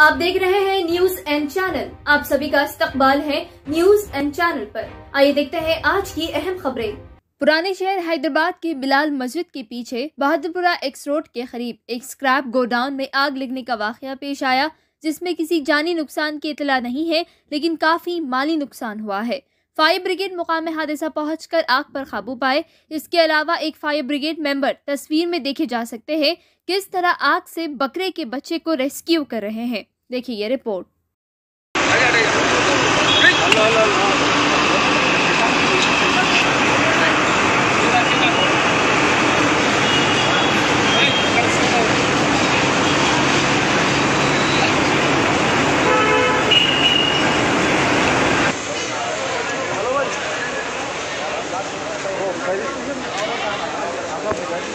आप देख रहे हैं न्यूज़ एंड चैनल आप सभी का इस्तकबाल है न्यूज़ एंड चैनल पर। आइए देखते हैं आज की अहम खबरें। पुराने शहर हैदराबाद के बिलाल मस्जिद के पीछे बहादुरपुरा एक्स रोड के करीब एक स्क्रैप गोडाउन में आग लगने का वाक़ पेश आया, जिसमें किसी जानी नुकसान की इतला नहीं है, लेकिन काफ़ी माली नुकसान हुआ है। फायर ब्रिगेड मुकाम हादसा पहुंचकर आग पर काबू पाए। इसके अलावा एक फायर ब्रिगेड मेंबर तस्वीर में देखे जा सकते हैं किस तरह आग से बकरे के बच्चे को रेस्क्यू कर रहे हैं। देखिए ये रिपोर्ट।